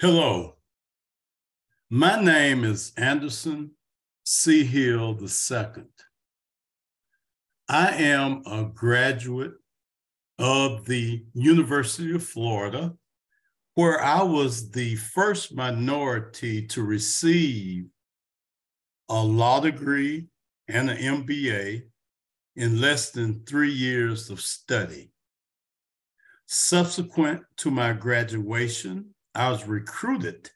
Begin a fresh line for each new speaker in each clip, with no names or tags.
Hello, my name is Anderson C. Hill II. I am a graduate of the University of Florida, where I was the first minority to receive a law degree and an MBA in less than three years of study. Subsequent to my graduation, I was recruited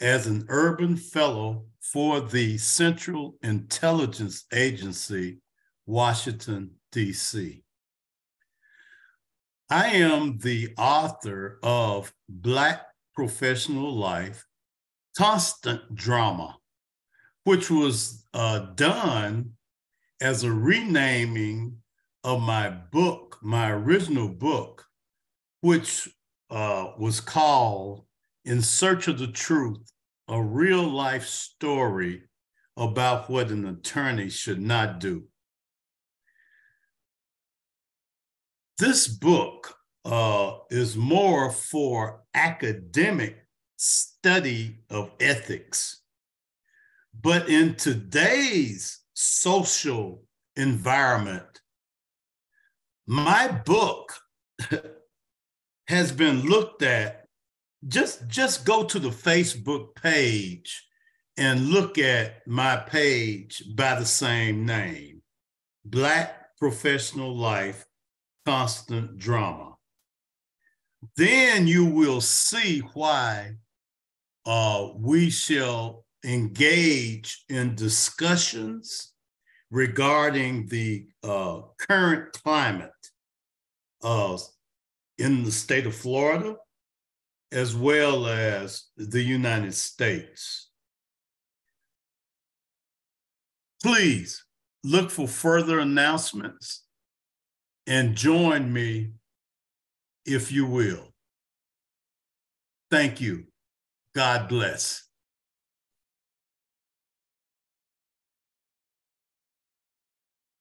as an urban fellow for the Central Intelligence Agency, Washington, D.C. I am the author of Black Professional Life Constant Drama, which was uh, done as a renaming of my book, my original book, which uh, was called In Search of the Truth, a real life story about what an attorney should not do. This book uh, is more for academic study of ethics. But in today's social environment, my book has been looked at just just go to the facebook page and look at my page by the same name black professional life constant drama. Then you will see why uh, we shall engage in discussions regarding the uh, current climate uh, in the state of Florida, as well as the United States. Please look for further announcements and join me if you will. Thank you. God bless.